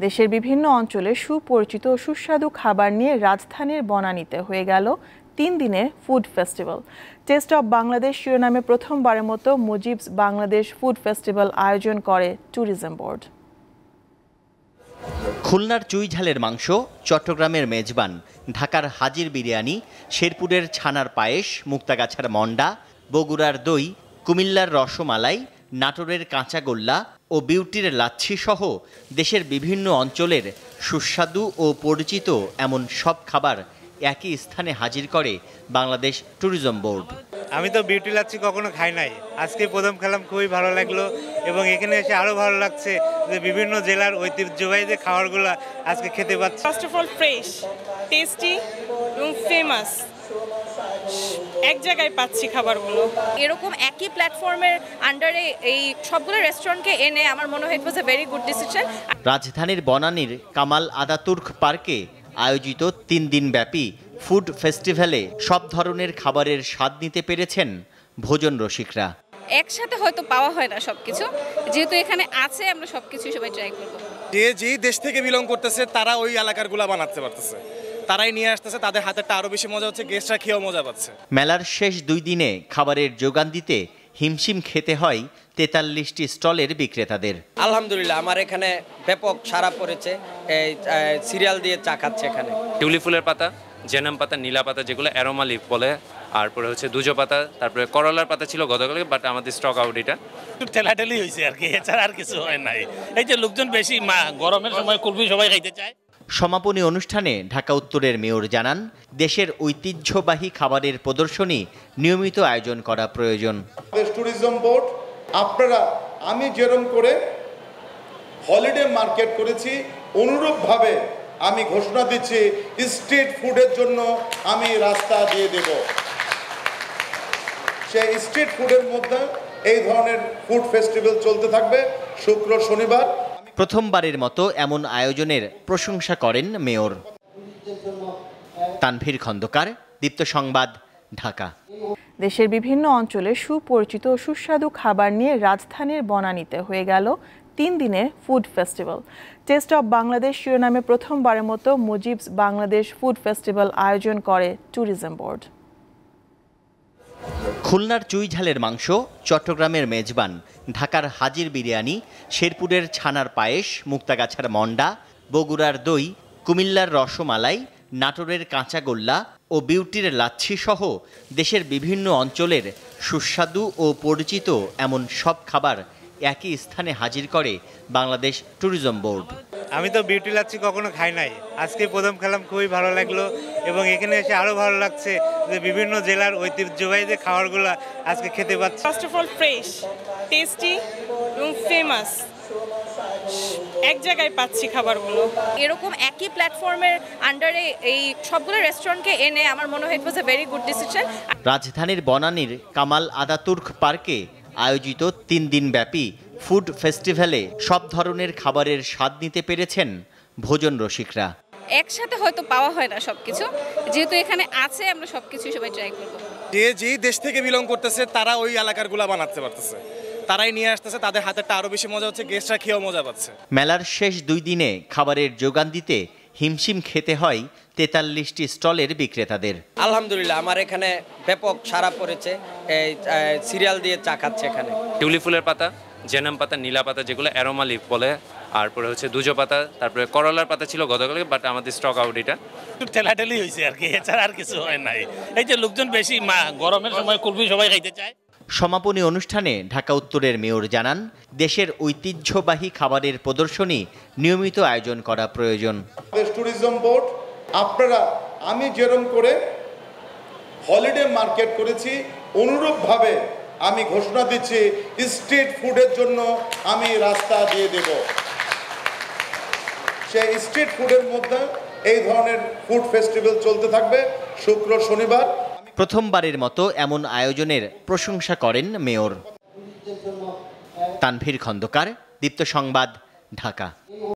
দেশের বিভিন্ন অঞ্চলে সুপরিচিত ও সুস্বাদু খাবার নিয়ে রাজধানীর বনানীতে হয়ে গেল তিন দিনের food festival taste of Bangladesh শিরোনামে প্রথমবারের মতো মুজিবস বাংলাদেশ ফুড ফেস্টিভ্যাল আয়োজন করে ট্যুরিজম বোর্ড খুলনার চুইঝালের মাংস, চট্টগ্রামের মেজবান, ঢাকার হাজির বিরিয়ানি, শেরপুরের ছানার পায়েস, মুক্তাগাছার মন্ডা, বগুড়ার দই, কুমিল্লার রসমালাই নাটোরের কাঁচাগোল্লা ও বিউটির লাচ্ছি সহ দেশের বিভিন্ন অঞ্চলের সুস্বাদু ও পরিচিত এমন সব খাবার একই স্থানে হাজির করে বাংলাদেশ ট্যুরিজম বোর্ড। আমি তো বিউটি লাচ্ছি কখনো খাই নাই। আজকে প্রথম খেলাম খুবই ভালো লাগল এবং এখানে এসে আরও ভালো লাগছে যে বিভিন্ন জেলার ঐতিহ্যবাহী যে খাবারগুলো আজকে খেতে পাচ্ছি। First of all fresh tasty এবং ফেমাস এক জায়গায় পাচ্ছি খাবারগুলো। এরকম একই প্ল্যাটফর্মের আন্ডারে এই সবগুলো রেস্টুরেন্টকে এনে আমার মনে হয় it was a very good decision রাজধানীর বনানীর কামাল আদাতুর্ক পার্কে আয়োজিত তিন দিনব্যাপী ফুড ফেস্টিভ্যালে সব ধরনের খাবারের স্বাদ নিতে পেরেছেন ভোজন রসিকরা। একসাথে হয়তো পাওয়া হয় না সবকিছু। যেহেতু এখানে আছে আমরা সবকিছু সবাই ট্রাই করব। যে যেই দেশ থেকে বিলং করতেছে তারা ওই এলাকারগুলা বানাতে পারতেছে। তারাই নিয়ে আসতেছে তাদের হাতেরটা আরও বেশি মজা হচ্ছে গেস্টরা খেয়েও মজা পাচ্ছে। মেলার শেষ দুই দিনে খাবারের যোগান দিতে হিমশিম খেতে হয় তেতাল্লিশটি স্টলের বিক্রেতাদের। আলহামদুলিল্লাহ আমার এখানে ব্যাপক সারা পড়েছে। এই সিরিয়াল দিয়ে চা খাচ্ছে এখানে। টিউলি ফুলের পাতা জেনাম পাতা নীলা পাতা যেগুলো অ্যারোমা লিফ বলে তারপরে হচ্ছে দুজো পাতা তারপরে করলার পাতা ছিল গতকালকে বাট আমাদের স্টক আউট এটা। ঠেলাঠেলি হয়েছে আর কি এছাড়া আর কিছু হয় নাই। এই যে লোকজন বেশি গরমের সময় কুলবি সবাই খাইতে চায়। সমাপনী অনুষ্ঠানে ঢাকা উত্তরের মেয়র জানান, দেশের ঐতিহ্যবাহী খাবারের প্রদর্শনী নিয়মিত আয়োজন করা প্রয়োজন। ট্যুরিজম বোর্ড আপনারা, আমি যেরম করে হলিডে মার্কেট করেছি, অনুরূপভাবে আমি ঘোষণা দিচ্ছি স্ট্রিট ফুডের জন্য আমি রাস্তা দিয়ে দেব। সেই স্ট্রিট ফুডের মধ্যে এই ধরনের ফুড ফেস্টিভ্যাল চলতে থাকবে। শুক্র, শনিবার প্রথমবারের মতো এমন আয়োজনের প্রশংসা করেন মেয়র। তানভীর খন্দকার, দীপ্ত সংবাদ, ঢাকা। দেশের বিভিন্ন অঞ্চলে সুপরিচিত সুস্বাদু খাবার নিয়ে রাজধানীর বনানীতে হয়ে গেল তিন দিনের food festival. Taste of Bangladesh শিরোনামে প্রথমবারের মতো মুজিবস বাংলাদেশ ফুড ফেস্টিভ্যাল আয়োজন করে ট্যুরিজম বোর্ড। খুলনার চুইঝালের মাংস, চট্টগ্রামের মেজবান, ঢাকার হাজির বিরিয়ানি, শেরপুরের ছানার পায়েস, মুক্তাগাছার মন্ডা, বগুড়ার দই, কুমিল্লার রসমালাই, নাটোরের কাঁচাগোল্লা ও বিউটির লাচ্ছি সহ দেশের বিভিন্ন অঞ্চলের সুস্বাদু ও পরিচিত এমন সব খাবার একই স্থানে হাজির করে বাংলাদেশ ট্যুরিজম বোর্ড। আমি তো বিউটি লাচ্ছি কখনো খাই নাই। আজকে প্রথম খেলাম খুবই ভালো লাগল এবং এখানে এসে আরও ভালো লাগছে যে বিভিন্ন জেলার ঐতিহ্যবাহী যে খাবারগুলো আজকে খেতে পাচ্ছি। First of all fresh tasty এবং ফেমাস এক জায়গায় পাচ্ছি খাবারগুলো। এরকম একই প্ল্যাটফর্মের আন্ডারে এই সবগুলো রেস্টুরেন্টকে এনে আমার মনে হয় it was a very good decision রাজধানীর বনানীর কামাল আদাতুর্ক পার্কে আয়োজিত তিন দিনব্যাপী ফুড ফেস্টিভ্যালে সব ধরনের খাবারের স্বাদ নিতে পেরেছেন ভোজন রসিকরা। একসাথে হয়তো পাওয়া হয় না সবকিছু। যেহেতু এখানে আছে আমরা সবকিছু সবাই ট্রাই করব। যে যেই দেশ থেকে বিলং করতেছে তারা ওই এলাকারগুলা বানাতে পারতেছে। তারাই নিয়ে আসতেছে তাদের হাতেরটা আরও বেশি মজা হচ্ছে গেস্টরা খেয়েও মজা পাচ্ছে। মেলার শেষ দুই দিনে খাবারের যোগান দিতে হিমশিম খেতে হয় তেতাল্লিশটি স্টলের বিক্রেতাদের। আলহামদুলিল্লাহ আমার এখানে ব্যাপক সারা পড়েছে। এই সিরিয়াল দিয়ে চা খাচ্ছে এখানে। টিউলি ফুলের পাতা? জেনাম পাতা নীলা পাতা যেগুলো অ্যারোমা লিফ বলে তারপরে হচ্ছে দুজো পাতা তারপরে করলার পাতা ছিল গতকালকে বাট আমাদের স্টক আউট এটা। একটু ঠেলাঠেলি হয়েছে আর কি এছাড়া আর কিছু হয় নাই। এই যে লোকজন বেশি মা গরমের সময় কুলবি সবাই খাইতে চায়। সমাপনী অনুষ্ঠানে ঢাকা উত্তরের মেয়র জানান দেশের ঐতিহ্যবাহী খাবারের প্রদর্শনী নিয়মিত আয়োজন করা প্রয়োজন। ট্যুরিজম বোর্ড আপনারা আমি যেরম করে হলিডে মার্কেট করেছি অনুরূপভাবে আমি ঘোষণা দিচ্ছি স্ট্রিট ফুডের জন্য আমি রাস্তা দিয়ে দেব। সেই স্ট্রিট ফুডের মধ্যে এই ধরনের ফুড ফেস্টিভ্যাল চলতে থাকবে, শুক্র, শনিবার। প্রথমবারের মতো এমন আয়োজনের প্রশংসা করেন মেয়র। তানভীর খন্দকার, দীপ্ত সংবাদ, ঢাকা।